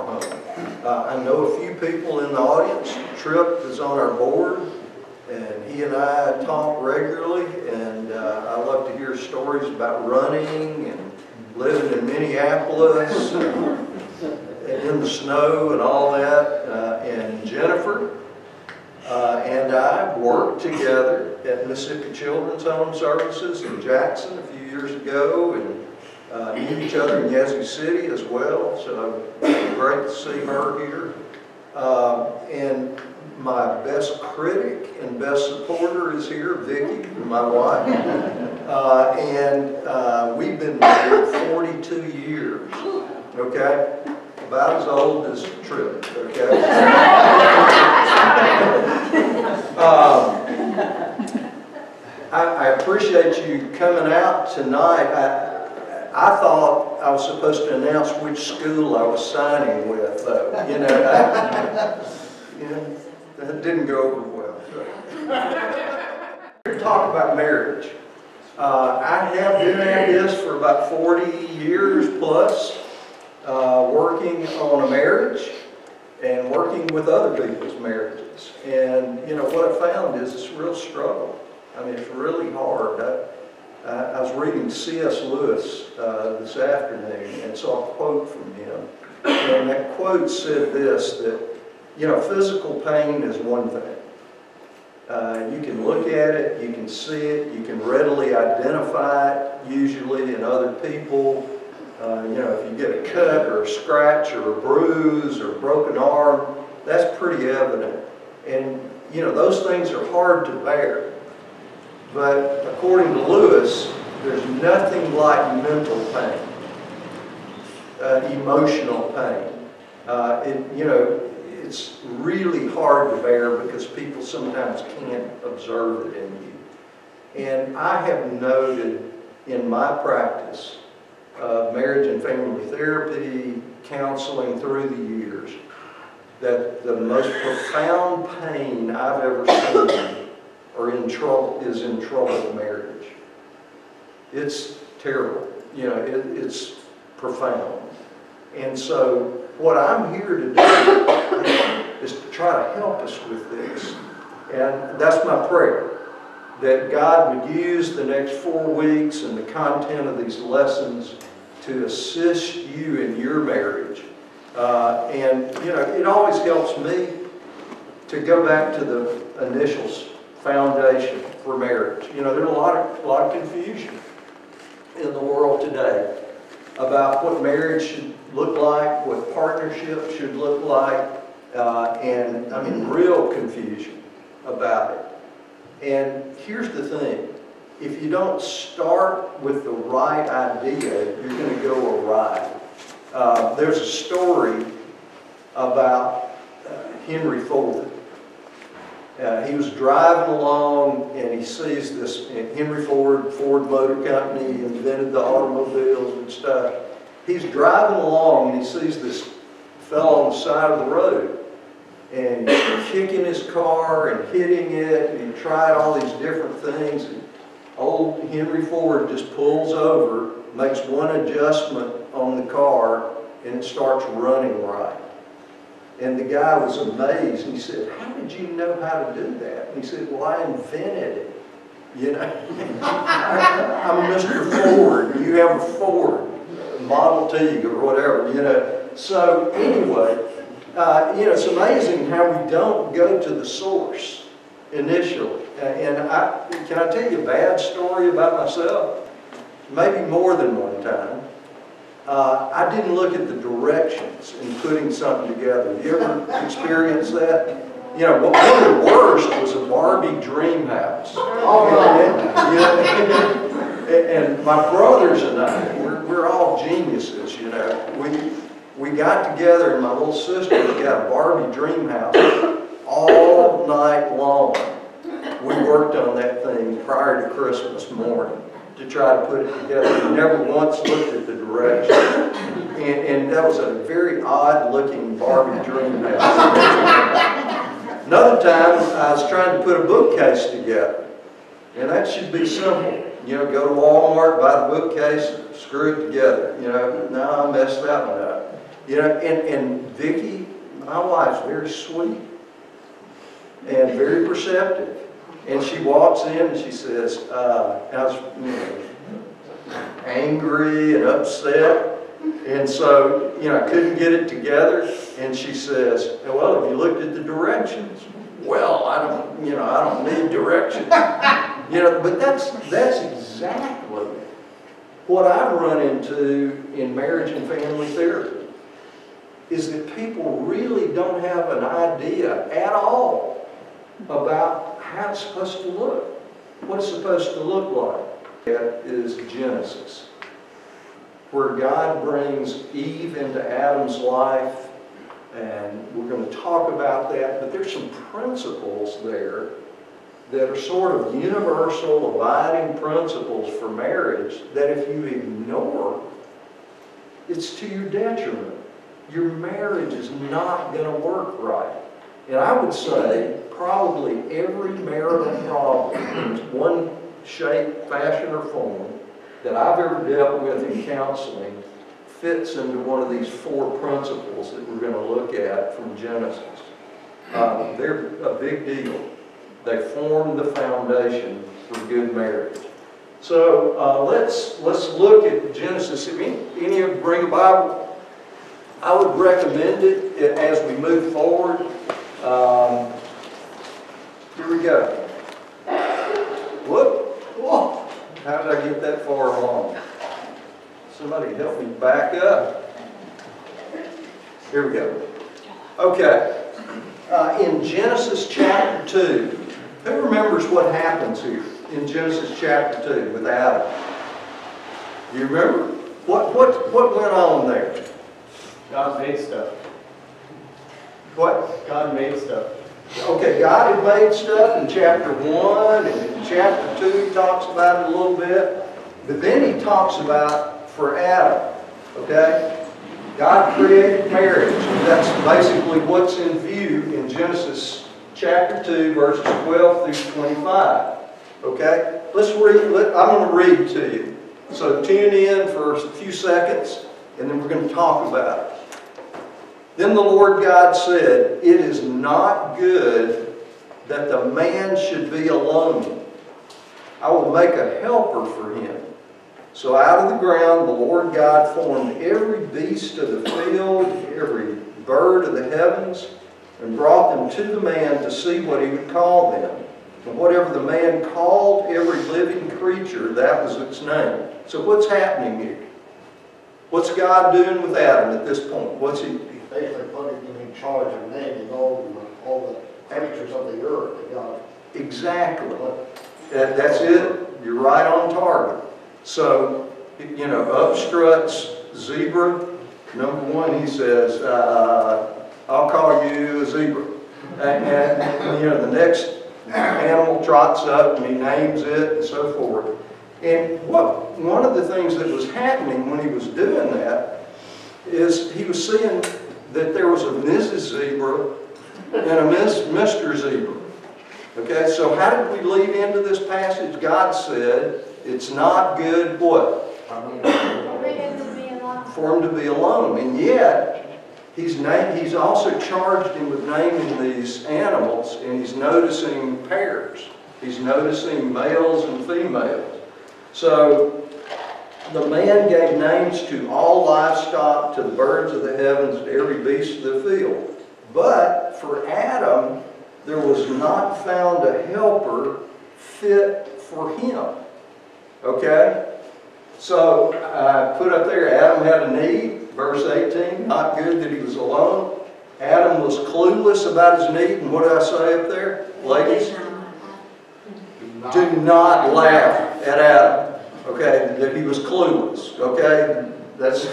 Home. Uh, I know a few people in the audience. Tripp is on our board, and he and I talk regularly, and uh, I love to hear stories about running and living in Minneapolis, and in the snow and all that. Uh, And Jennifer, uh, and I worked together at Mississippi Children's Home Services in Jackson a few years ago and uh, knew each other in Yazoo City as well, so great to see her here. Uh, And my best critic and best supporter is here, Vicki, my wife. Uh, And uh, we've been married 42 years, okay? About as old as Tripp, okay? Um, I, I appreciate you coming out tonight. I, I thought I was supposed to announce which school I was signing with, though, you know. I- you know, That didn't go over well. To talk about marriage. Uh, I have been at this for about 40 years plus, uh, working on a marriage and working with other people's marriages. And, you know, what I found is it's a real struggle. I mean, it's really hard. I, I was reading C.S. Lewis uh, this afternoon and saw a quote from him. And that quote said this, that, you know, physical pain is one thing. Uh, you can look at it, you can see it, you can readily identify it, usually in other people. Uh, you know, if you get a cut or a scratch or a bruise or a broken arm, that's pretty evident. And, you know, those things are hard to bear. But according to Lewis, there's nothing like mental pain, uh, emotional pain. Uh, it, you know, it's really hard to bear because people sometimes can't observe it in you. And I have noted in my practice of marriage and family therapy, counseling through the years, that the most profound pain I've ever seen or in trouble is in troubled marriage. It's terrible. You know, it, it's profound. And so what I'm here to do is to try to help us with this. And that's my prayer, that God would use the next four weeks and the content of these lessons to assist you in your marriage. Uh, and, you know, it always helps me to go back to the initial foundation for marriage. You know, there's a lot of, a lot of confusion in the world today about what marriage should look like, what partnership should look like, uh, and I mean, real confusion about it. And here's the thing if you don't start with the right idea, you're going to go awry. Uh, there's a story about uh, Henry Ford. Uh, he was driving along and he sees this Henry Ford, Ford Motor Company, invented the automobiles and stuff. He's driving along and he sees this fellow on the side of the road and kicking his car and hitting it and tried all these different things. And old Henry Ford just pulls over, makes one adjustment on the car and it starts running right. And the guy was amazed. He said, how did you know how to do that? And he said, well, I invented it. You know, I'm Mr. Ford. You have a Ford, Model T or whatever, you know. So anyway, uh, you know, it's amazing how we don't go to the source initially. And I, can I tell you a bad story about myself? Maybe more than one time. Uh, I didn't look at the directions in putting something together. Have you ever experienced that? You know, one of the worst was a Barbie dream house. Oh, and, and my brothers and I, we're, we're all geniuses, you know. We, we got together and my little sister got a Barbie dream house all night long. We worked on that thing prior to Christmas morning to try to put it together. We never once looked at the direction. And, and that was a very odd looking Barbie dream house. Another time I was trying to put a bookcase together. And that should be simple. You know, go to Walmart, buy the bookcase, screw it together. You know, no, I messed that one up. You know, and, and Vicki, my wife's very sweet and very perceptive. And she walks in and she says, uh, I was, you know, angry and upset. And so, you know, I couldn't get it together. And she says, well, have you looked at the directions? Well, I don't, you know, I don't need directions. You know, but that's, that's exactly what I've run into in marriage and family therapy, is that people really don't have an idea at all about how it's supposed to look, what it's supposed to look like. That is Genesis, where God brings Eve into Adam's life, and we're going to talk about that, but there's some principles there that are sort of universal abiding principles for marriage that if you ignore, it's to your detriment. Your marriage is not going to work right. And I would say probably every marital problem one shape, fashion, or form that I've ever dealt with in counseling fits into one of these four principles that we're going to look at from Genesis. Uh, they're a big deal. They form the foundation for good marriage. So uh, let's let's look at Genesis. If any, any of you bring a Bible, I would recommend it as we move forward. Um, here we go. Whoop! Whoa! How did I get that far along? Somebody help me back up. Here we go. Okay. Uh, in Genesis chapter 2, who remembers what happens here in Genesis chapter 2 with Adam? Do you remember? What, what, what went on there? God made stuff. What? God made stuff. Okay, God had made stuff in chapter 1, and in chapter 2 he talks about it a little bit. But then he talks about for Adam, okay? God created marriage. That's basically what's in view in Genesis chapter 2, verses 12 through 25. Okay? Let's read, let, I'm going to read to you. So tune in for a few seconds, and then we're going to talk about it. Then the Lord God said, It is not good that the man should be alone. I will make a helper for him. So out of the ground the Lord God formed every beast of the field, every bird of the heavens, and brought them to the man to see what he would call them. And whatever the man called every living creature, that was its name. So what's happening here? What's God doing with Adam at this point? What's he? Basically putting him in charge of naming all, the- all the of the earth that God Exactly. That, that's it. You're right on target. So, you know, up struts zebra. Number one, he says, uh, I'll call you a zebra. And, and, you know, the next animal trots up and he names it and so forth. And what, one of the things that was happening when he was doing that is he was seeing that there was a Mrs. Zebra and a Miss, Mr. Zebra. Okay, so how did we lead into this passage? God said, it's not good, what? For him to be alone. And yet, he's, he's also charged him with naming these animals, and he's noticing pairs. He's noticing males and females. So, the man gave names to all livestock, to the birds of the heavens, to every beast of the field. But for Adam, there was not found a helper fit for him. Okay? So, I put up there, Adam had a need, verse 18, not good that he was alone. Adam was clueless about his need, and what did I say up there? Ladies, do not laugh at Adam, okay, that he was clueless, okay? That's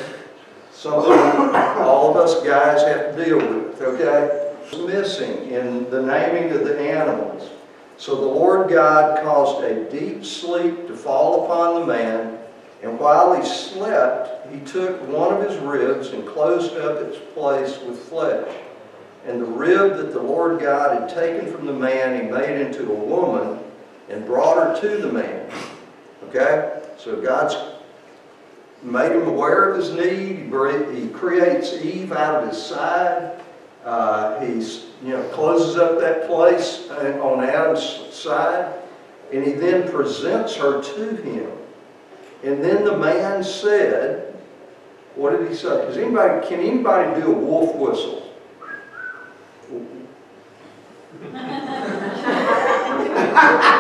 something all of us guys have to deal with, okay? Missing in the naming of the animals. So the Lord God caused a deep sleep to fall upon the man, and while he slept, he took one of his ribs and closed up its place with flesh. And the rib that the Lord God had taken from the man, he made into a woman, and brought her to the man. Okay? So God's made him aware of his need. He creates Eve out of his side. Uh, He's, you know, closes up that place uh, on Adam's side. And he then presents her to him. And then the man said, what did he say? Does anybody, can anybody do a wolf whistle?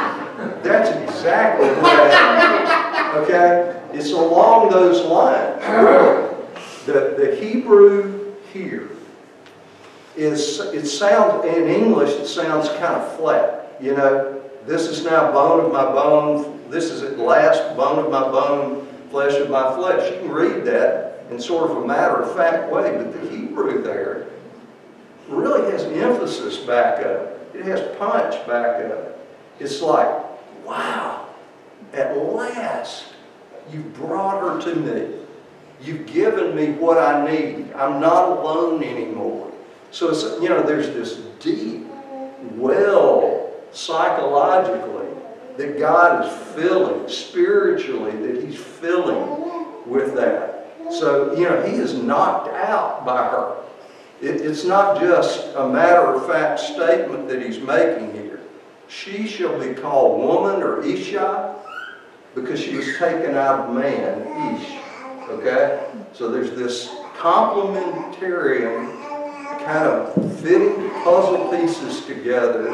That's exactly what happened. Okay? It's along those lines. The, the Hebrew here is, it sounds, in English, it sounds kind of flat. You know, this is now bone of my bone, this is at last bone of my bone, flesh of my flesh. You can read that in sort of a matter-of-fact way, but the Hebrew there really has emphasis back up. It has punch back up. It's like, wow, at last, you've brought her to me. You've given me what I need. I'm not alone anymore. So, it's, you know, there's this deep well psychologically that God is filling, spiritually, that He's filling with that. So, you know, He is knocked out by her. It, it's not just a matter-of-fact statement that He's making. She shall be called woman or Isha because she was taken out of man, Ish. Okay? So there's this complementarian kind of fitting puzzle pieces together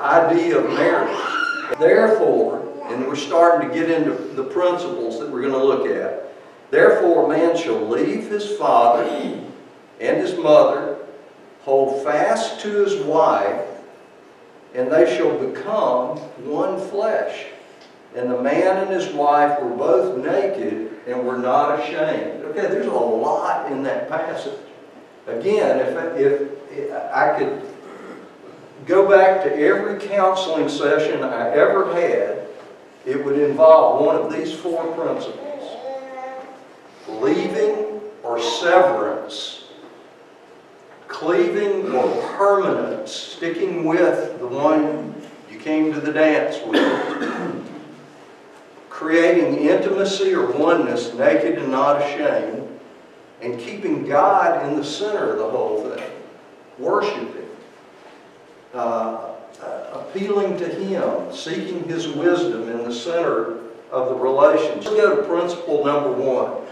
idea of marriage. Therefore, and we're starting to get into the principles that we're going to look at. Therefore, man shall leave his father and his mother, hold fast to his wife, and they shall become one flesh. And the man and his wife were both naked and were not ashamed. Okay, there's a lot in that passage. Again, if, if I could go back to every counseling session I ever had, it would involve one of these four principles. Leaving or severance, cleaving or permanence, sticking with the one you came to the dance with, creating intimacy or oneness, naked and not ashamed, and keeping God in the center of the whole thing, worshiping, uh, appealing to Him, seeking His wisdom in the center of the relationship. Let's go to principle number one.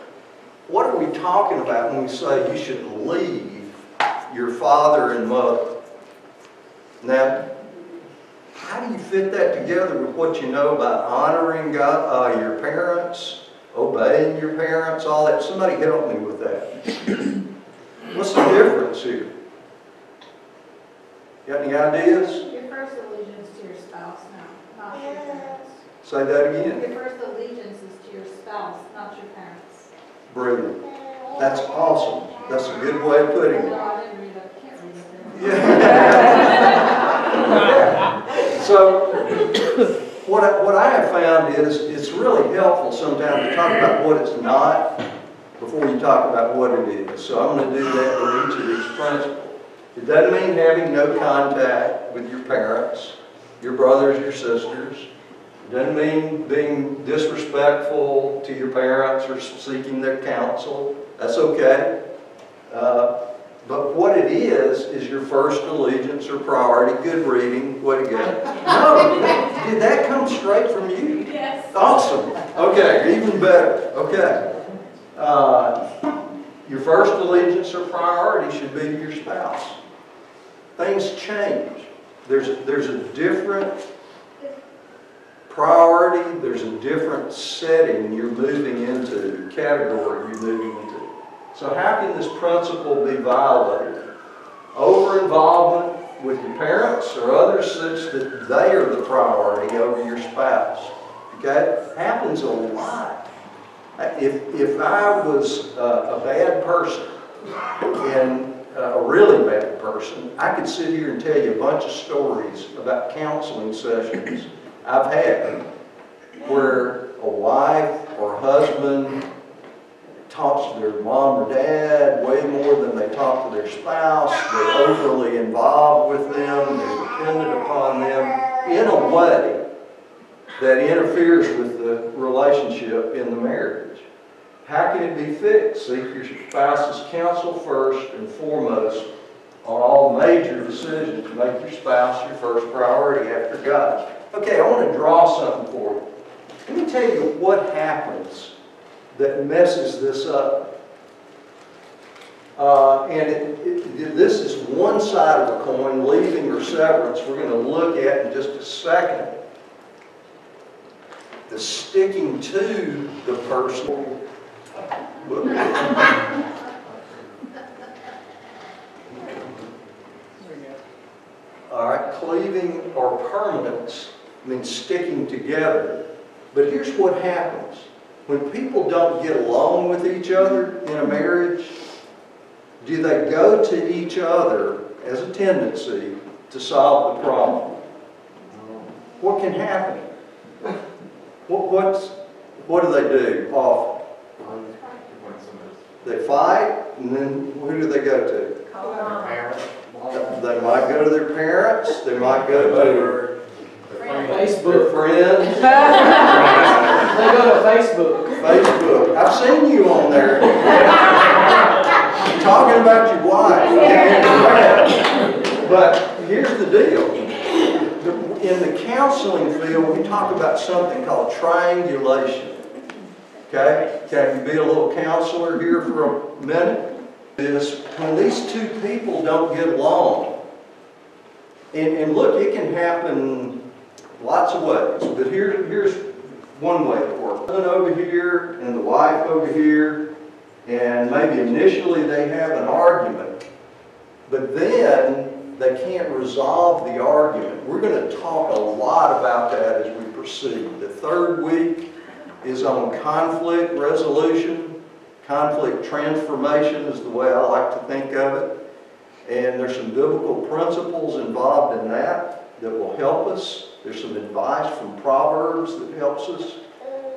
What are we talking about when we say you should leave your father and mother? Now, how do you fit that together with what you know about honoring God, uh, your parents, obeying your parents, all that? Somebody help me with that. What's the difference here? Got any ideas? Your first allegiance to your spouse now, not your parents. Say that again. Your first allegiance is to your spouse, not your parents. Brilliant. That's awesome. That's a good way of putting it. I didn't read it, can't read it. So, what I, what I have found is, it's really helpful sometimes to talk about what it's not before you talk about what it is. So I'm going to do that with each of these principles. It doesn't mean having no contact with your parents, your brothers, your sisters. It doesn't mean being disrespectful to your parents or seeking their counsel. That's okay. Uh, but what it is, is your first allegiance or priority. Good reading, way to go. No, did that come straight from you? Yes. Awesome. Okay, even better. Okay. Uh, your first allegiance or priority should be to your spouse. Things change. There's, there's a different priority, there's a different setting you're moving into, category you're moving into. So how can this principle be violated? Over-involvement with your parents or others such that they are the priority over your spouse. Okay? Happens a lot. If, if I was a, a bad person, and a really bad person, I could sit here and tell you a bunch of stories about counseling sessions I've had where a wife or husband talks to their mom or dad way more than they talk to their spouse. They're overly involved with them. They're dependent upon them. in a way that interferes with the relationship in the marriage. How can it be fixed? Seek your spouse's counsel first and foremost on all major decisions. Make your spouse your first priority after God. Okay, I want to draw something for you. Let me tell you what happens that messes this up. Uh, and it, it, this is one side of the coin, leaving or severance, we're going to look at in just a second. The sticking to the person. All right, cleaving or permanence means sticking together. But here's what happens. When people don't get along with each other in a marriage, do they go to each other as a tendency to solve the problem? What can happen? What, what's, what do they do often? They fight, and then who do they go to? They might go to their parents, they might go to Friend. their Facebook. friends, They go to Facebook. Facebook. I've seen you on there. Talking about your wife. But here's the deal. In the counseling field, we talk about something called triangulation. Okay? Can you be a little counselor here for a minute? Is when these two people don't get along. And, and look, it can happen lots of ways, but here, here's one way works. Husband over here and the wife over here, and maybe initially they have an argument, but then they can't resolve the argument. We're going to talk a lot about that as we proceed. The third week is on conflict resolution. Conflict transformation is the way I like to think of it. And there's some biblical principles involved in that that will help us. There's some advice from Proverbs that helps us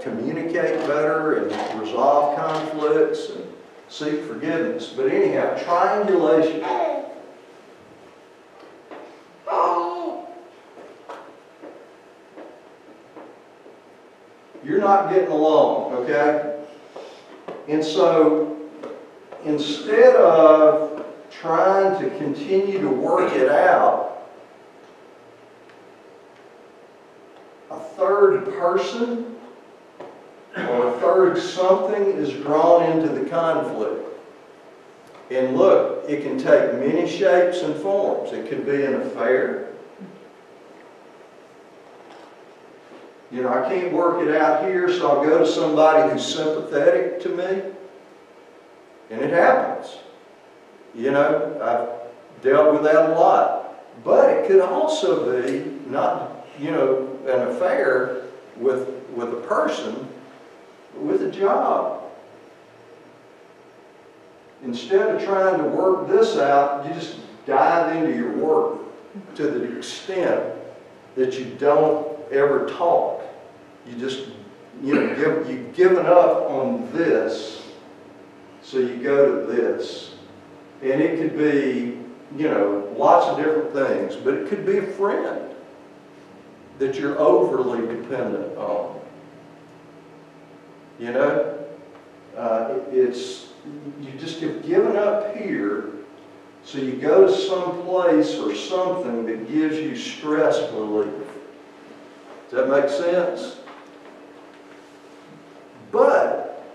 communicate better and resolve conflicts and seek forgiveness. But anyhow, triangulation. You're not getting along, okay? And so instead of trying to continue to work it out, a third person or a third something is drawn into the conflict. And look, it can take many shapes and forms. It could be an affair. You know, I can't work it out here, so I'll go to somebody who's sympathetic to me. And it happens. You know, I've dealt with that a lot. But it could also be not, you know, an affair with, with a person, with a job. Instead of trying to work this out, you just dive into your work to the extent that you don't ever talk. You just, you know, give, you've given up on this, so you go to this. And it could be, you know, lots of different things, but it could be a friend that you're overly dependent on. You know, uh, it's, you just have given up here, so you go to some place or something that gives you stress relief. Does that make sense? But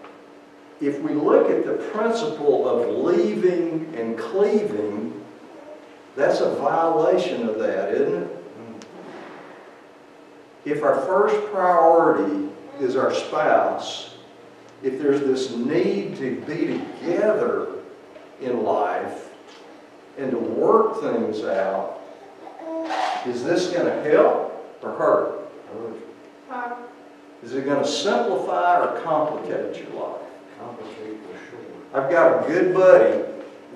if we look at the principle of leaving and cleaving, that's a violation of that, isn't it? If our first priority is our spouse, if there's this need to be together in life and to work things out, is this going to help or hurt? Pop. Is it going to simplify or complicate your life? Complicate for sure. I've got a good buddy,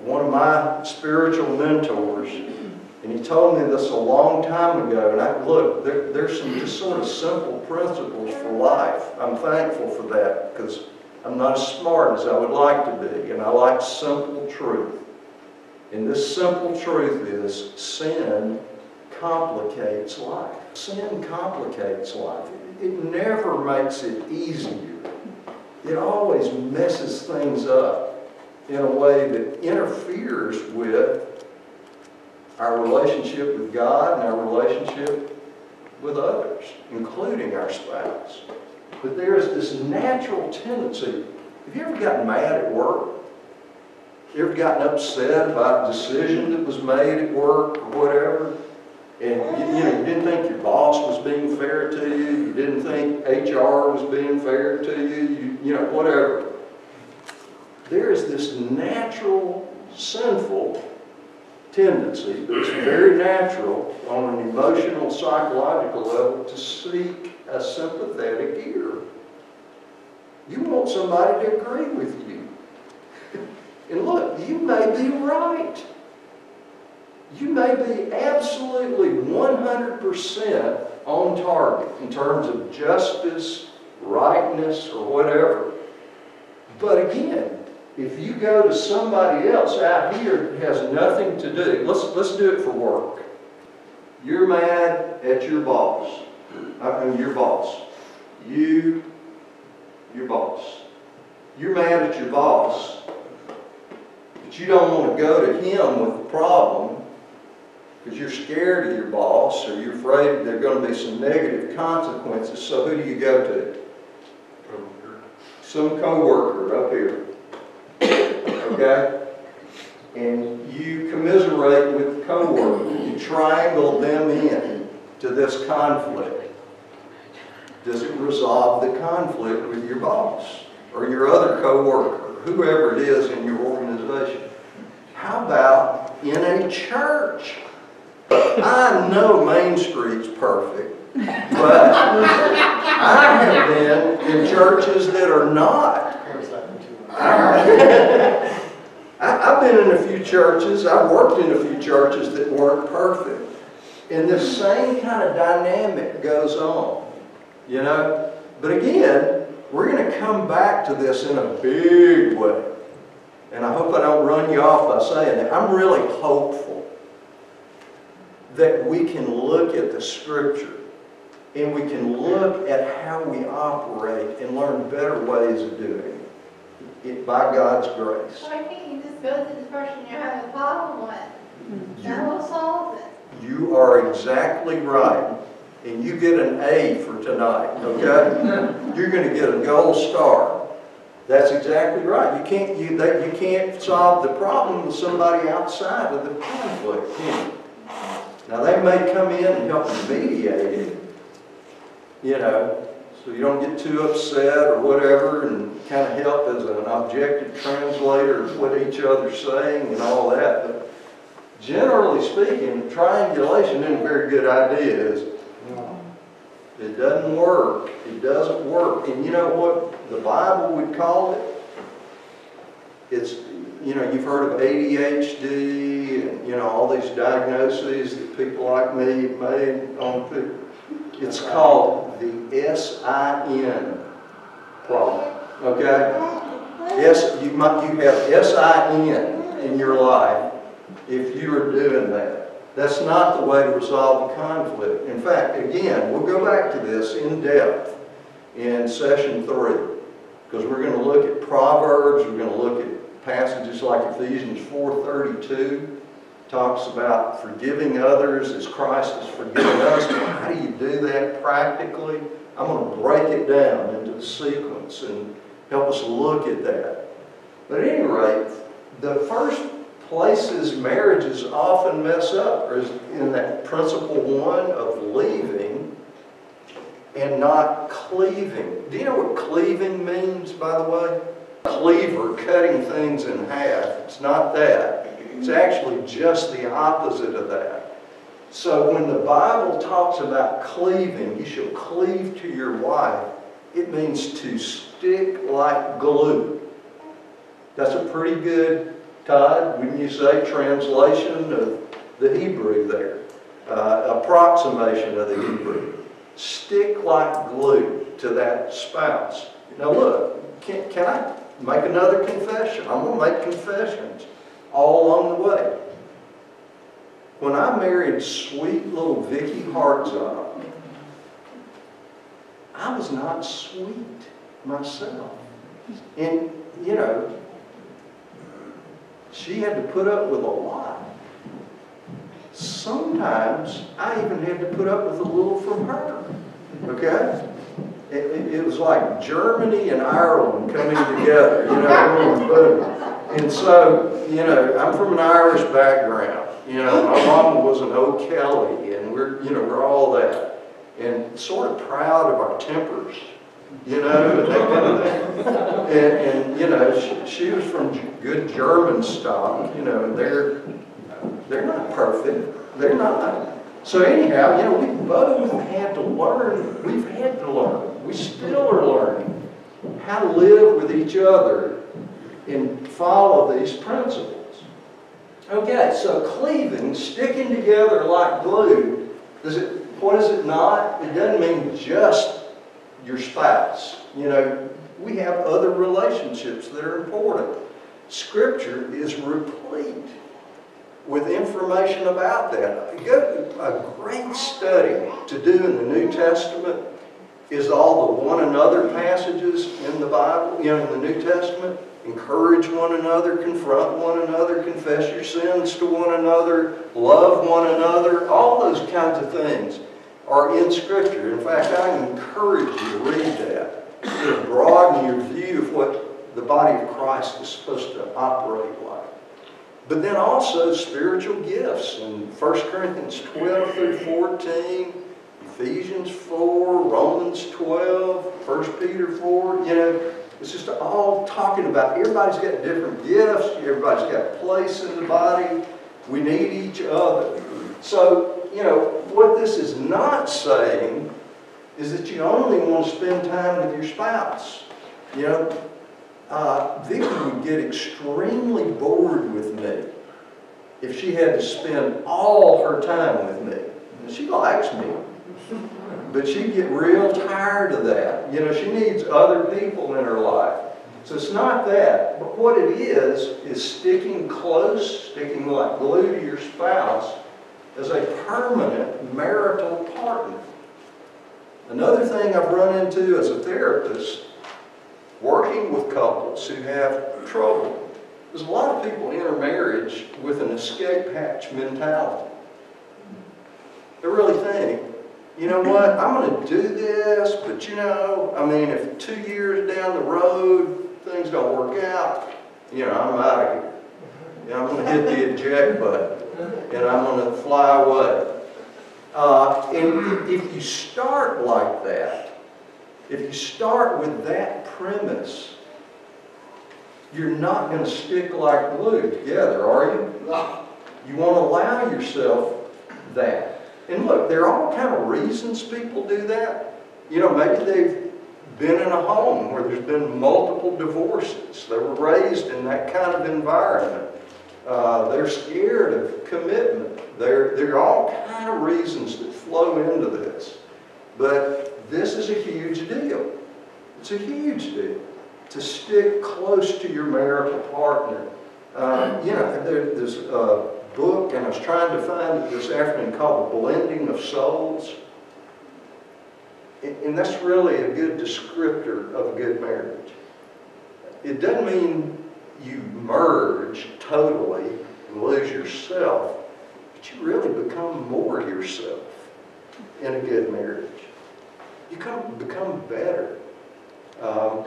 one of my spiritual mentors, and he told me this a long time ago. And I look, there, there's some just sort of simple principles for life. I'm thankful for that because I'm not as smart as I would like to be, and I like simple truth. And this simple truth is sin complicates life. Sin complicates life. It it never makes it easier. It always messes things up in a way that interferes with our relationship with God and our relationship with others, including our spouse. But there is this natural tendency. Have you ever gotten mad at work? You ever gotten upset about a decision that was made at work or whatever? And you, you know, you didn't think your boss was being fair to you, you didn't think HR was being fair to you, you, you know, whatever. There is this natural, sinful tendency but it's very natural on an emotional, psychological level to seek a sympathetic ear. You want somebody to agree with you. And look, you may be right. You may be absolutely 100% on target in terms of justice, rightness, or whatever. But again, if you go to somebody else out here that has nothing to do, let's, let's do it for work. You're mad at your boss. I mean, your boss. You, your boss. You're mad at your boss, but you don't want to go to him with the problem because you're scared of your boss or you're afraid there are going to be some negative consequences. So who do you go to? Some coworker up here. Okay? And you commiserate with the coworker. You triangle them in to this conflict. Does it resolve the conflict with your boss or your other coworker, whoever it is in your organization? How about in a church? I know Main Street's perfect, but I have been in churches that are not. Been in a few churches, I've worked in a few churches that weren't perfect. And this same kind of dynamic goes on, you know? But again, we're going to come back to this in a big way. And I hope I don't run you off by saying that. I'm really hopeful that we can look at the scripture and we can look at how we operate and learn better ways of doing it, it by God's grace. Why can't you just go to the person you're having a problem with? Mm-hmm. That You, will solve it. you are exactly right. And you get an A for tonight, okay? You're gonna get a gold star. That's exactly right. You can't, you, that, you can't solve the problem with somebody outside of the conflict, can you? Now, they may come in and help mediate it, you know, so you don't get too upset or whatever, and kind of help as an objective translator of what each other's saying and all that. But generally speaking, triangulation isn't a very good idea, is it? Doesn't work. It doesn't work. And you know what the Bible would call it? It's, you know, you've heard of ADHD and, you know, all these diagnoses that people like me have made on people. It's called the S-I-N problem, okay? Yes, you might, you have S-I-N in your life if you are doing that. That's not the way to resolve the conflict. In fact, again, we'll go back to this in depth in session three, because we're going to look at Proverbs, we're going to look at passages like Ephesians 4.32, talks about forgiving others as Christ has forgiven us. How do you do that practically? I'm going to break it down into the sequence and help us look at that. But at any rate, the first places marriages often mess up is in that principle one of leaving and not cleaving. Do you know what cleaving means, by the way? Cleaver, cutting things in half. It's not that. It's actually just the opposite of that. So when the Bible talks about cleaving, you shall cleave to your wife, it means to stick like glue. That's a pretty good, Todd, wouldn't you say, translation of the Hebrew there? Uh, approximation of the Hebrew. Stick like glue to that spouse. Now look, can, can I make another confession? I'm going to make confessions all along the way. When I married sweet little Vicky Hartzog, I was not sweet myself. And, you know, she had to put up with a lot. Sometimes I even had to put up with a little from her, okay? It, it, was like Germany and Ireland coming together, you know, boom, boom. And so, you know, I'm from an Irish background, you know, my mom was an O'Kelly, and we're, you know, we're all that. And sort of proud of our tempers, you know, and that kind of thing. And, and, you know, she, she was from good German stock, you know, and they're, they're not perfect, they're not. So anyhow, you know, we both had to learn, we've had to learn, we still are learning how to live with each other and follow these principles. Okay, so cleaving, sticking together like glue, does it, what is it not? It doesn't mean just your spouse. You know, we have other relationships that are important. Scripture is replete with information about that. A great study to do in the New Testament is all the one another passages in the Bible, you know, in the New Testament. Encourage one another, confront one another, confess your sins to one another, love one another, all those kinds of things are in Scripture. In fact, I encourage you to read that to broaden your view of what the body of Christ is supposed to operate like. But then also spiritual gifts in 1 Corinthians 12 through 14, Ephesians 4, Romans 12, 1 Peter 4, you know, it's just all talking about everybody's got different gifts, everybody's got a place in the body, we need each other. So, you know, what this is not saying is that you only want to spend time with your spouse. You know, uh, Vicky would get extremely bored with me if she had to spend all her time with me. And she likes me, but she'd get real tired of that. You know, she needs other people in her life. So it's not that, but what it is, is sticking close, sticking like glue to your spouse as a permanent marital partner. Another thing I've run into as a therapist, working with couples who have trouble, there's a lot of people enter marriage with an escape hatch mentality. They really think, you know what, I'm going to do this, but you know, I mean, if two years down the road things don't work out, you know, I'm out of here. You know, I'm going to hit the eject button and I'm going to fly away. Uh, and if you start like that, if you start with that premise, you're not going to stick like glue together, are you? You want to allow yourself that. And look, there are all kind of reasons people do that. You know, maybe they've been in a home where there's been multiple divorces. They were raised in that kind of environment. Uh, they're scared of commitment. There, there are all kind of reasons that flow into this. But this is a huge deal. It's a huge deal to stick close to your marital partner. Uh, you know, there, there's a book, and I was trying to find it this afternoon, called The Blending of Souls. And, that's really a good descriptor of a good marriage. It doesn't mean you merge totally and lose yourself, but you really become more yourself in a good marriage. You come, become better. Um,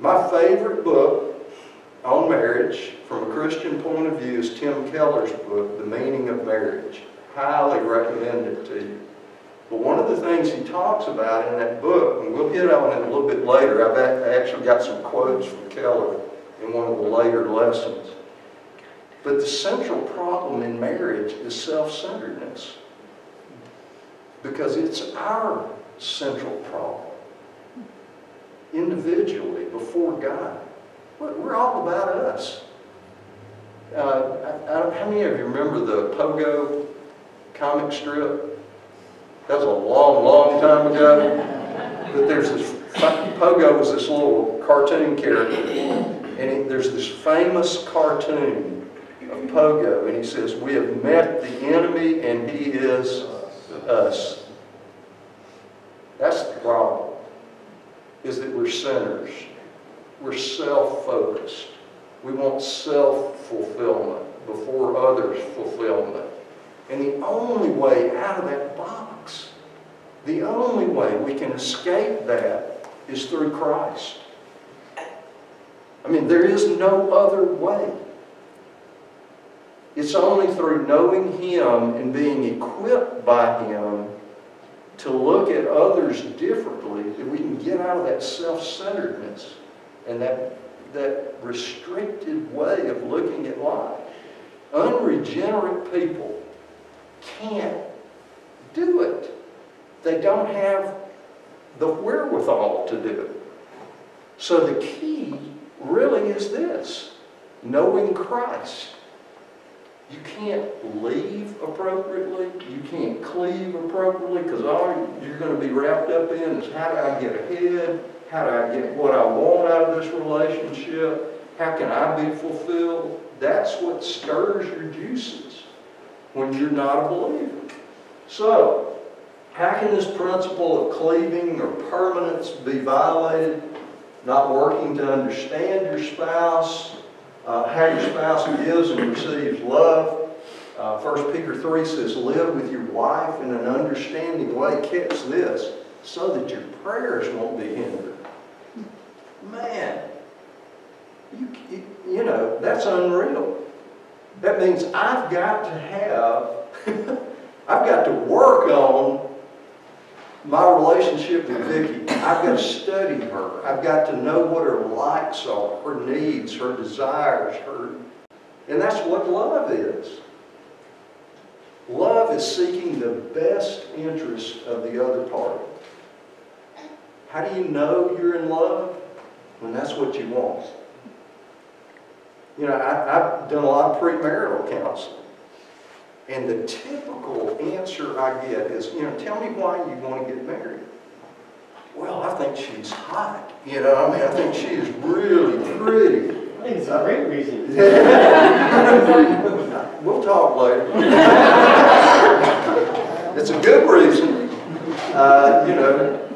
my favorite book on marriage from a Christian point of view is Tim Keller's book, The Meaning of Marriage. Highly recommend it to you. But one of the things he talks about in that book, and we'll hit on it a little bit later, I've actually got some quotes from Keller in one of the later lessons. But the central problem in marriage is self-centeredness. Because it's our central problem. Individually, before God. We're all about us. Uh, I, I, how many of you remember the Pogo comic strip? That was a long, long time ago. But there's this, Pogo was this little cartoon character. And it, there's this famous cartoon of pogo, and he says, we have met the enemy and he is us. That's the problem, is that we're sinners. We're self-focused. We want self-fulfillment before others' fulfillment. And the only way out of that box, the only way we can escape that is through Christ. I mean, there is no other way. It's only through knowing Him and being equipped by Him to look at others differently that we can get out of that self-centeredness and that, that restricted way of looking at life. Unregenerate people can't do it. They don't have the wherewithal to do it. So the key really is this, knowing Christ. You can't leave appropriately, you can't cleave appropriately, because all you're going to be wrapped up in is how do I get ahead, how do I get what I want out of this relationship, how can I be fulfilled? That's what stirs your juices when you're not a believer. So, how can this principle of cleaving or permanence be violated? Not working to understand your spouse, uh, how your spouse gives and receives love. Uh, 1 Peter 3 says, live with your wife in an understanding way. Catch this, so that your prayers won't be hindered. Man, you, you, know, that's unreal. That means I've got to have, I've got to work on my relationship with Vicki. I've got to study her. I've got to know what her likes are, her needs, her desires, her, and that's what love is. Love is seeking the best interest of the other party. How do you know you're in love? When that's what you want. You know, I, I've done a lot of premarital counseling. And the typical answer I get is, you know, tell me why you want to get married. Well, I think she's hot. You know, I mean, I think she is really pretty. I think it's a great reason. We'll talk later. It's a good reason. Uh, you know,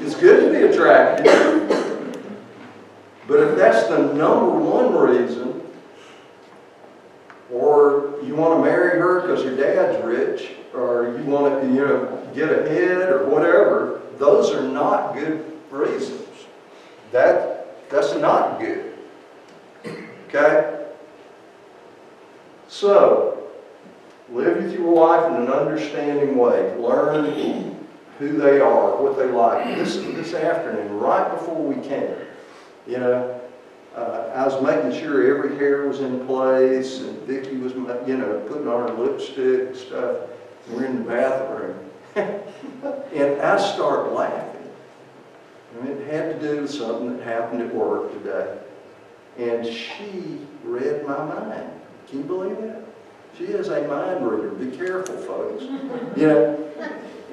it's good to be attractive. But if that's the number one reason, or you want to marry her because your dad's rich, or you want to, you know, get ahead or whatever, those are not good reasons. That, that's not good. Okay? So, live with your wife in an understanding way. Learn who they are, what they like. This, this afternoon, right before we came, you know, uh, I was making sure every hair was in place and Vicki was, you know, putting on her lipstick and stuff. We're in the bathroom. and I start laughing. And it had to do with something that happened at work today. And she read my mind. Can you believe that? She is a mind reader. Be careful, folks. You know,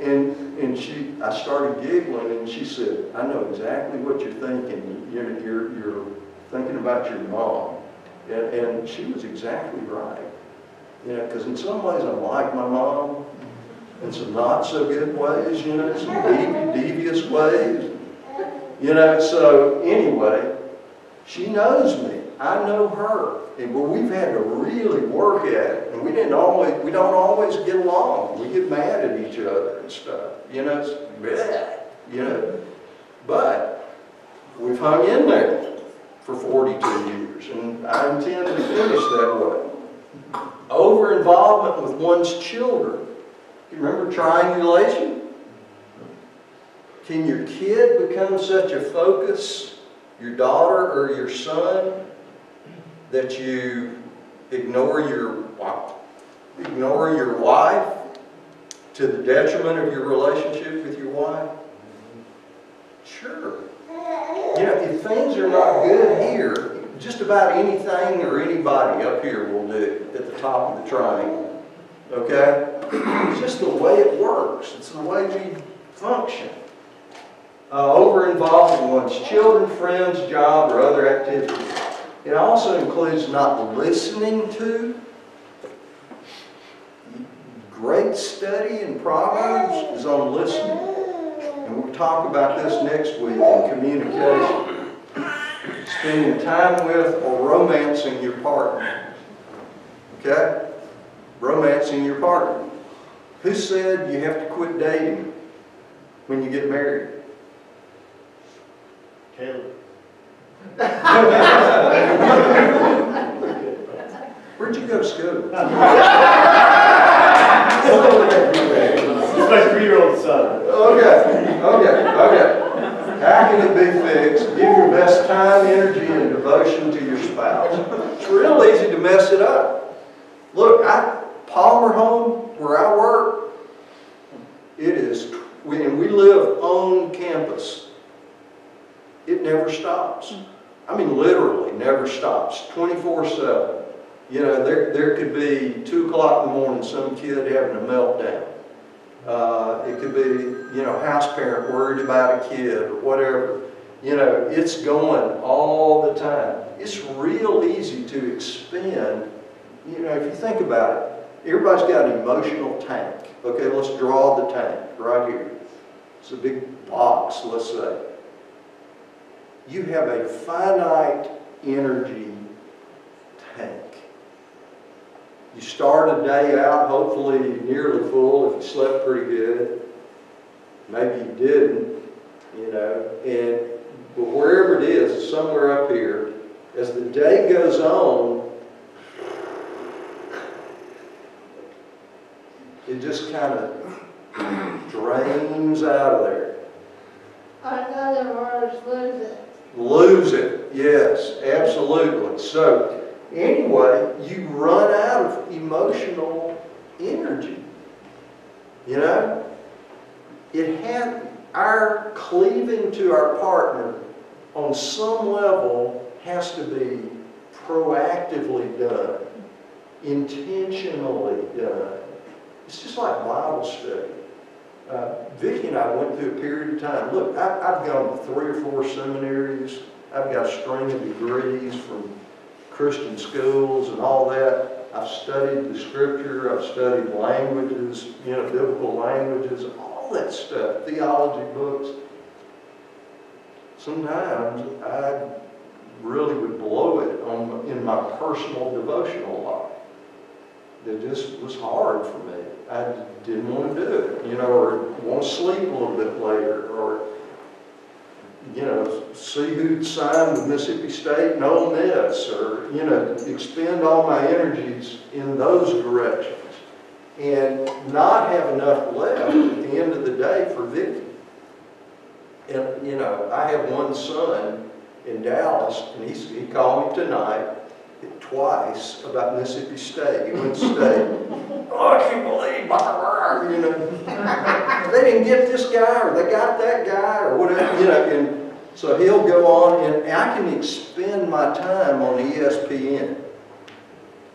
and, and she, I started giggling and she said, I know exactly what you're thinking. You're, you're, you're thinking about your mom. And, and she was exactly right. You know, because in some ways I'm like my mom, in some not so good ways, you know, some devi- devious ways. You know, so anyway, she knows me. I know her. And but we've had to really work at it. And we didn't always we don't always get along. We get mad each other and stuff. You know, it's, bleh, you know. But we've hung in there for 42 years. And I intend to finish that way. Over involvement with one's children. You remember triangulation? Can your kid become such a focus, your daughter or your son, that you ignore your ignore your wife to the detriment of your relationship with your wife? Sure. You know, if things are not good here, just about anything or anybody up here will do at the top of the triangle. Okay? It's just the way it works. It's the way we function. Uh, over involved in one's children, friends, job, or other activities. It also includes not listening to. Great study in Proverbs is on listening. And we'll talk about this next week in communication. Spending time with or romancing your partner. Okay? Romancing your partner. Who said you have to quit dating when you get married? Caleb. Where'd you go to school? It's my three-year-old son. Okay, okay, okay. How can it be fixed? Give your best time, energy, and devotion to your spouse. It's real easy to mess it up. Look, I, Palmer Home, where I work, it is, we, and we live on campus. It never stops. I mean, literally never stops, twenty-four seven. You know, there, there could be two o'clock in the morning, some kid having a meltdown. Uh, it could be, you know, house parent worried about a kid or whatever. You know, it's going all the time. It's real easy to expend, you know, if you think about it, everybody's got an emotional tank. Okay, let's draw the tank right here. It's a big box, let's say. You have a finite energy tank. You start a day out hopefully nearly full if you slept pretty good. Maybe you didn't, you know, and but wherever it is, somewhere up here. As the day goes on, it just kind of drains out of there. In other words, lose it. Lose it, yes, absolutely. So, anyway, you run out of emotional energy. You know? It had, our cleaving to our partner on some level has to be proactively done, intentionally done. It's just like Bible study. Uh, Vicki and I went through a period of time. Look, I, I've gone to three or four seminaries. I've got a string of degrees from Christian schools and all that. I've studied the scripture. I've studied languages, you know, biblical languages, all that stuff, theology books. Sometimes I really would blow it on, in my personal devotional life. It just was hard for me. I didn't want to do it, you know, or want to sleep a little bit later, or, you know, see who'd signed with Mississippi State and Ole Miss, or, you know, expend all my energies in those directions. And not have enough left at the end of the day for Vicki. And, you know, I have one son in Dallas, and he's, he called me tonight twice about Mississippi State. He went to state. oh, I can't believe, blah, you know, they didn't get this guy, or they got that guy, or whatever, you know. And so he'll go on, and I can expend my time on ESPN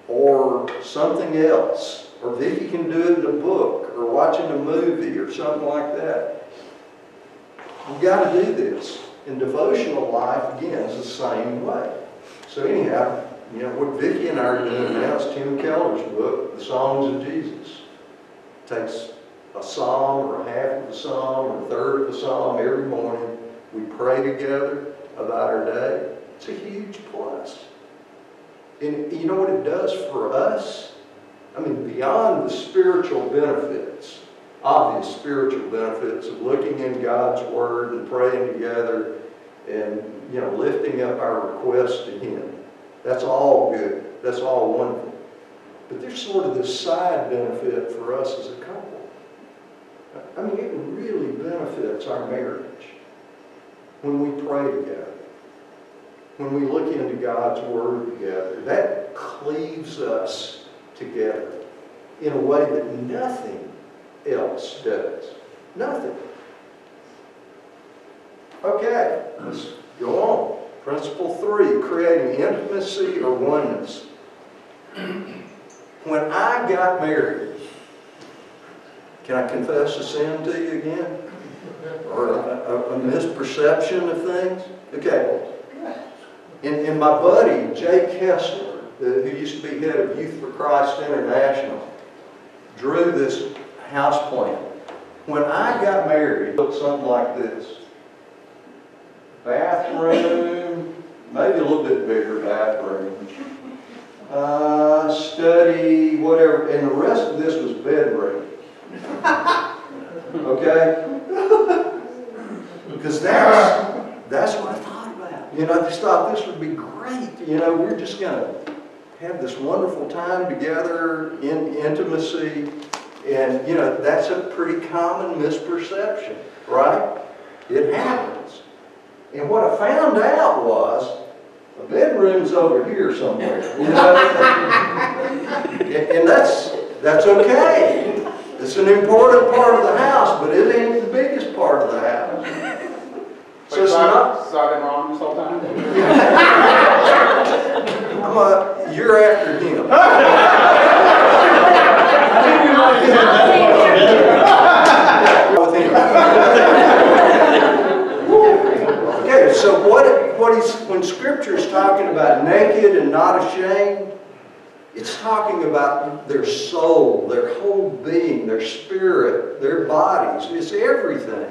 or something else. Or Vicki can do it in a book, or watching a movie, or something like that. We've got to do this. And devotional life, again, is the same way. So anyhow, you know, what Vicki and I are doing now is Tim Keller's book, The Songs of Jesus. Takes a psalm or a half of a psalm or a third of a psalm every morning. We pray together about our day. It's a huge plus. And you know what it does for us? I mean, beyond the spiritual benefits, obvious spiritual benefits of looking in God's Word and praying together and, you know, lifting up our requests to Him. That's all good. That's all wonderful. But there's sort of this side benefit for us as a couple. I mean, it really benefits our marriage when we pray together, when we look into God's Word together. That cleaves us together in a way that nothing else does. Nothing. Okay, let's go on. Principle three, creating intimacy or oneness. When I got married, can I confess a sin to you again? Or a, a- a misperception of things? Okay. And, and my buddy, Jay Kessler, who used to be head of Youth for Christ International, drew this house plan. When I got married, it looked something like this. Bathroom, maybe a little bit bigger bathroom. Uh, study, whatever, and the rest of this was bedroom. Okay? Because that's, that's what I thought about. You know, I just thought this would be great. You know, we're just gonna have this wonderful time together in intimacy. And, you know, that's a pretty common misperception, right? It happens. And what I found out was, a bedroom's over here somewhere, you know? And and that's, that's okay. It's an important part of the house, but it ain't the biggest part of the house. So it's not, So I've been wrong this whole time? I'm a, you're after him. With him. Okay, so what, what he's, when scripture is talking about naked and not ashamed, it's talking about their soul, their whole being, their spirit, their bodies, it's everything.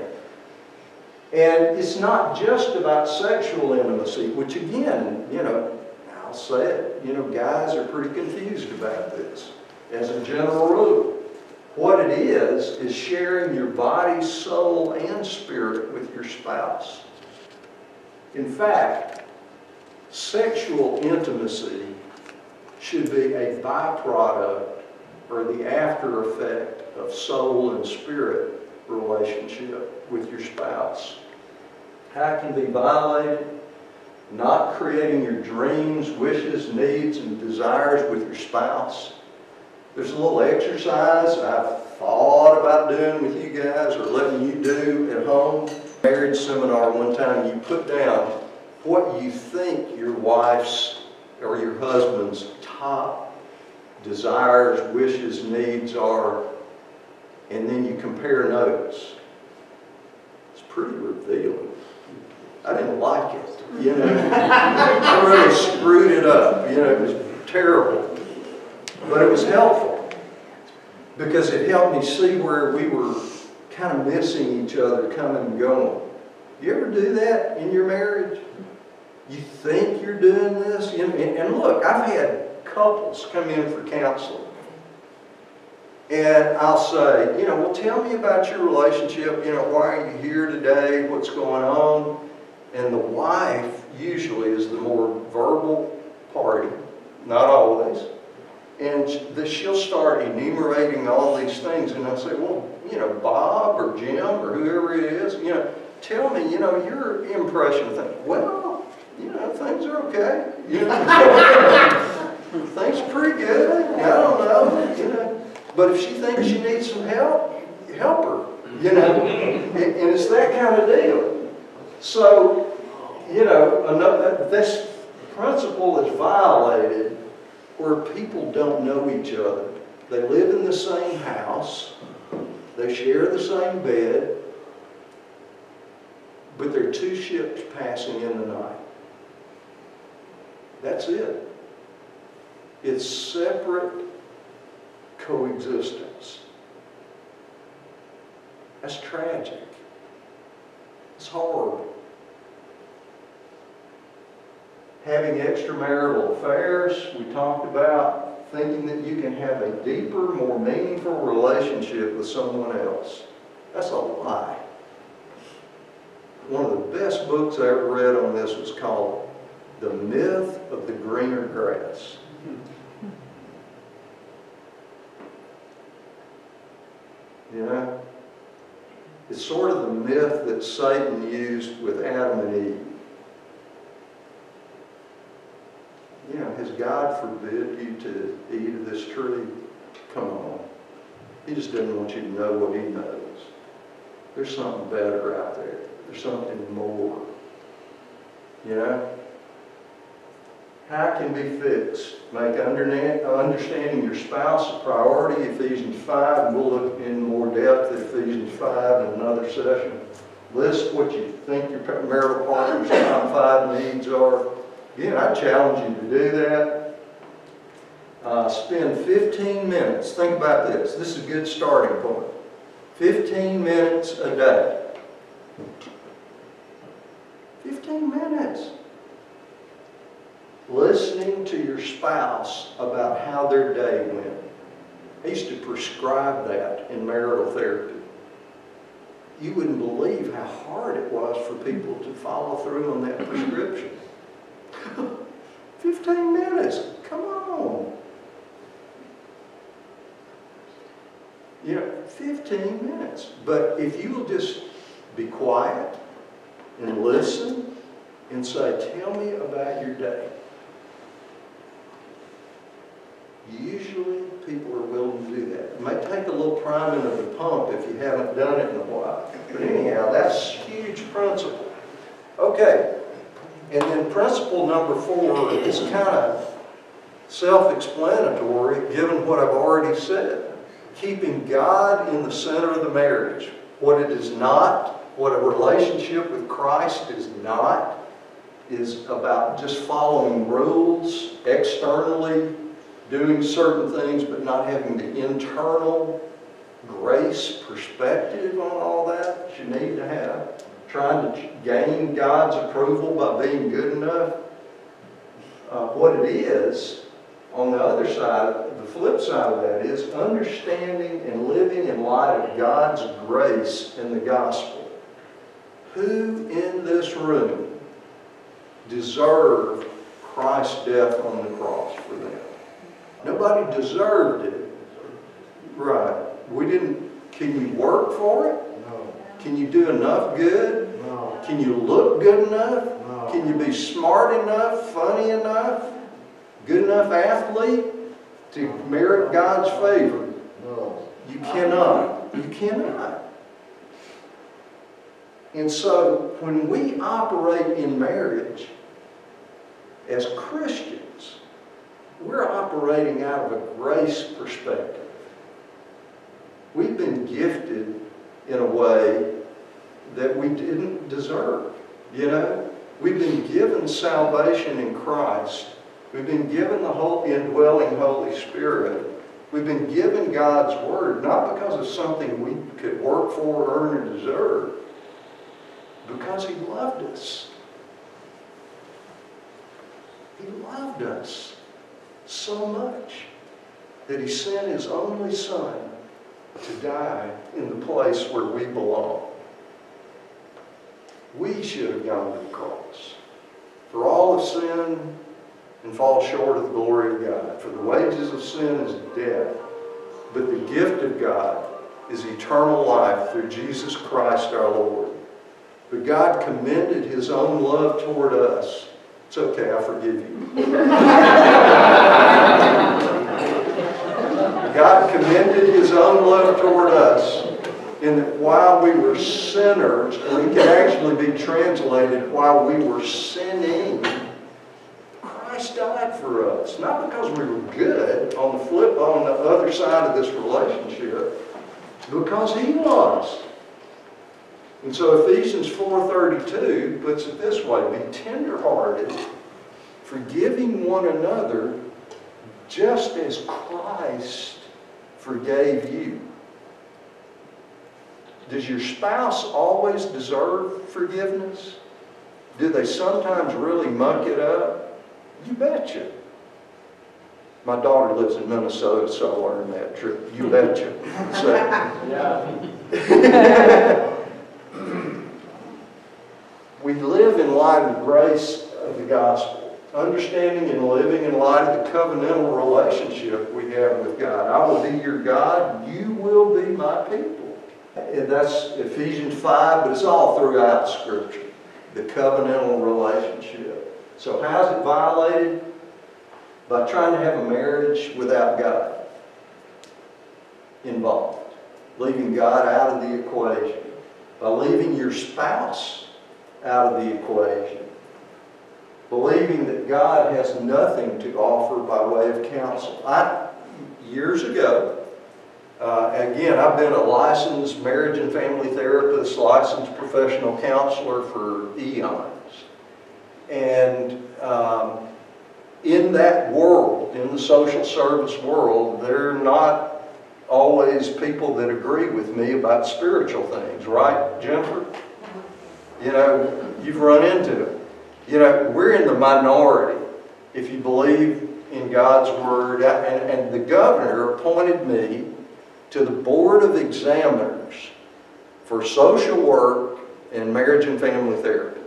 And it's not just about sexual intimacy, which again, you know, I'll say it, you know, guys are pretty confused about this as a general rule. What it is, is sharing your body, soul, and spirit with your spouse. In fact, sexual intimacy should be a byproduct or the after effect of soul and spirit relationship with your spouse. How can be violated, not creating your dreams, wishes, needs, and desires with your spouse. There's a little exercise I've thought about doing with you guys or letting you do at home. Marriage seminar one time, you put down what you think your wife's or your husband's top desires, wishes, needs are, and then you compare notes. It's pretty revealing. I didn't like it, you know. I really screwed it up, you know, it was terrible. But it was helpful because it helped me see where we were kind of missing each other coming and going. You ever do that in your marriage? You think you're doing this? And, and look, I've had couples come in for counseling. And I'll say, you know, well, tell me about your relationship. You know, why are you here today? What's going on? And the wife usually is the more verbal party, not always. And she'll start enumerating all these things. And I'll say, well, you know, Bob or Jim or whoever it is, you know, tell me, you know, your impression of things. Well, you know, things are okay. You know, things are pretty good. I don't know, you know. But if she thinks she needs some help, help her, you know. And, and it's that kind of deal. So, you know, another, this principle is violated where people don't know each other. They live in the same house, they share the same bed, but they're two ships passing in the night. That's it. It's separate coexistence. That's tragic. It's horrible. Having extramarital affairs, we talked about thinking that you can have a deeper, more meaningful relationship with someone else. That's a lie. One of the best books I ever read on this was called The Myth of the Greener Grass. You know? It's sort of the myth that Satan used with Adam and Eve. You know, has God forbid you to eat of this tree? Come on. He just doesn't want you to know what he knows. There's something better out there. There's something more. You know? How can be fixed? Make understanding your spouse a priority, Ephesians 5, and we'll look in more depth at Ephesians 5 in another session. List what you think your marital partner's top five needs are. Again, I challenge you to do that. Uh, spend 15 minutes, think about this, this is a good starting point. 15 minutes a day. 15 minutes. Listening to your spouse about how their day went. I used to prescribe that in marital therapy. You wouldn't believe how hard it was for people to follow through on that prescription. 15 minutes, come on. You know, 15 minutes. But if you will just be quiet and listen and say, tell me about your day. Usually people are willing to do that. It may take a little priming of the pump if you haven't done it in a while. But anyhow, that's huge principle. Okay, and then principle number four is kind of self-explanatory given what I've already said. Keeping God in the center of the marriage. What it is not, what a relationship with Christ is not, is about just following rules externally, doing certain things, but not having the internal grace perspective on all that you need to have. Trying to gain God's approval by being good enough. Uh, what it is, on the other side, the flip side of that is understanding and living in light of God's grace in the gospel. Who in this room deserved Christ's death on the cross for them? Nobody deserved it. Right. We didn't, can you work for it? Can you do enough good? no, Can you look good enough? no. Can you be smart enough, funny enough, good enough athlete to merit God's favor? No. You cannot. You cannot. And so when we operate in marriage as Christians, we're operating out of a grace perspective. We've been gifted in a way that we didn't deserve. You know, we've been given salvation in Christ. We've been given the whole indwelling Holy Spirit. We've been given God's Word, not because of something we could work for, earn, or deserve, because He loved us. He loved us so much that He sent His only Son to die in the place where we belong. We should have gone to the cross. For all have sinned and fall short of the glory of God. For the wages of sin is death, but the gift of God is eternal life through Jesus Christ our Lord. But God commended His own love toward us. It's okay, I forgive you. God commended His own love toward us in that while we were sinners, or it can actually be translated, while we were sinning, Christ died for us. Not because we were good on the flip, on the other side of this relationship, because He was. And so Ephesians 4.32 puts it this way, be tenderhearted, forgiving one another, just as Christ forgave you. Does your spouse always deserve forgiveness? Do they sometimes really muck it up? You betcha. My daughter lives in Minnesota, so I learned that trick. You betcha. So, Yeah. we live in light of the grace of the gospel, understanding and living in light of the covenantal relationship we have with God. I will be your God, you will be my people. And that's Ephesians 5, but it's all throughout Scripture, the covenantal relationship. So how's it violated? By trying to have a marriage without God involved, leaving God out of the equation, by leaving your spouse out of the equation. Believing that God has nothing to offer by way of counsel. I, years ago, uh, again, I've been a licensed marriage and family therapist, licensed professional counselor for eons. And um, in that world, in the social service world, they're not always people that agree with me about spiritual things, right, Jennifer? You know, you've run into it. You know, we're in the minority if you believe in God's word. And, and the governor appointed me to the board of examiners for social work and marriage and family therapy.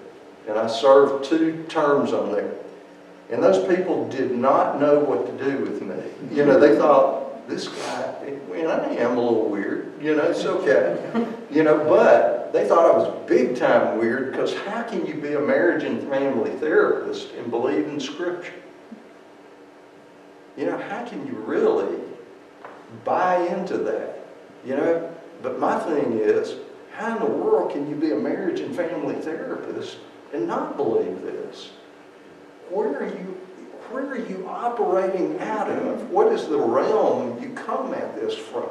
And I served two terms on there. And those people did not know what to do with me. You know, they thought, this guy, well, I am a little weird, you know, it's okay. You know, but they thought I was big time weird because how can you be a marriage and family therapist and believe in scripture? You know, how can you really buy into that? You know, but my thing is, how in the world can you be a marriage and family therapist and not believe this? Where are you, where are you operating out of? What is the realm you come at this from?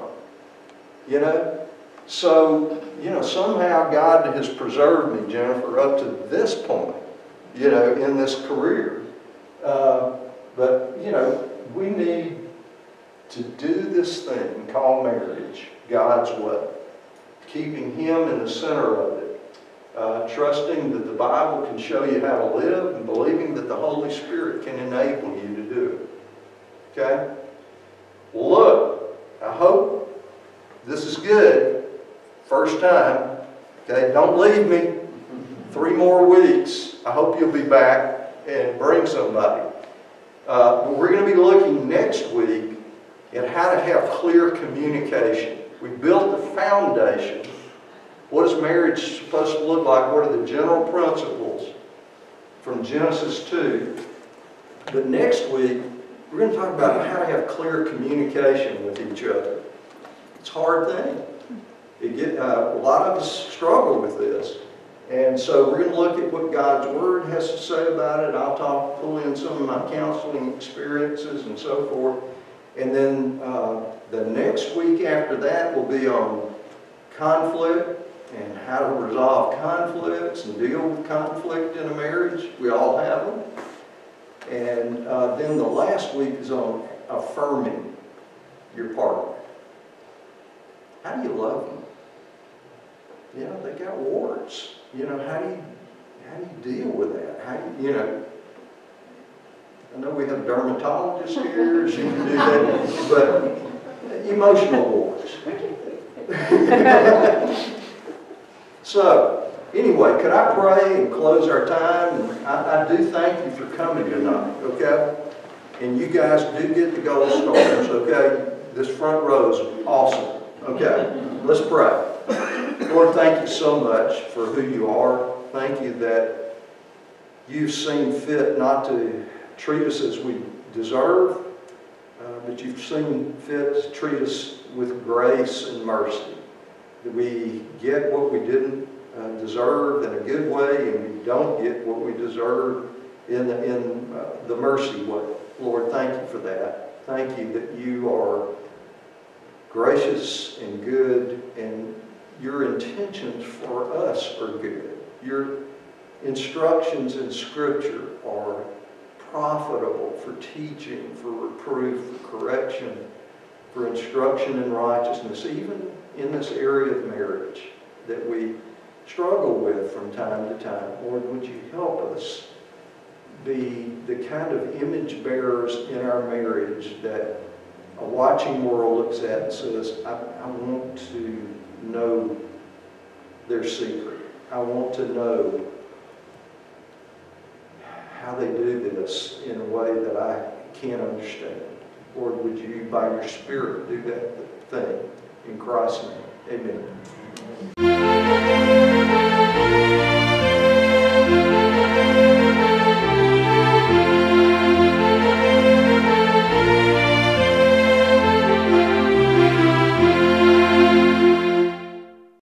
You know? So, you know, somehow God has preserved me, Jennifer, up to this point, you know, in this career. Uh, but, you know, we need to do this thing called marriage God's way, keeping Him in the center of it, uh, trusting that the Bible can show you how to live, and believing that the Holy Spirit can enable you to do it. Okay? Look, I hope this is good. First time. Okay? Don't leave me. Three more weeks. I hope you'll be back and bring somebody. Uh, but we're going to be looking next week at how to have clear communication. We built the foundation. What is marriage supposed to look like? What are the general principles from Genesis 2? But next week, we're going to talk about how to have clear communication with each other. It's a hard thing. It get, uh, a lot of us struggle with this. And so we're going to look at what God's Word has to say about it. I'll talk, pull in some of my counseling experiences and so forth. And then uh, the next week after that will be on conflict and how to resolve conflicts and deal with conflict in a marriage. We all have them. And uh, then the last week is on affirming your partner. How do you love them? You know, they got warts. You know, how do you how do you deal with that? How do you, you know? I know we have dermatologists dermatologist here, she can do that, but emotional warts. so, anyway, could I pray and close our time? I, I do thank you for coming tonight, okay? And you guys do get the gold stars, okay? This front row is awesome, okay? Let's pray. Lord, thank you so much for who you are. Thank you that you've seen fit not to treat us as we deserve, uh, but you've seen fit to treat us with grace and mercy. That we get what we didn't uh, deserve in a good way, and we don't get what we deserve in the, in uh, the mercy way. Lord, thank you for that. Thank you that you are gracious and good, and your intentions for us are good. Your instructions in Scripture are profitable for teaching, for reproof, for correction, for instruction in righteousness, even in this area of marriage that we struggle with from time to time. Lord, would you help us be the kind of image bearers in our marriage that a watching world looks at and says, I, I want to know their secret. I want to know how they do this in a way that I can't understand. Lord, would you, by your Spirit, do that thing in Christ's name? Amen.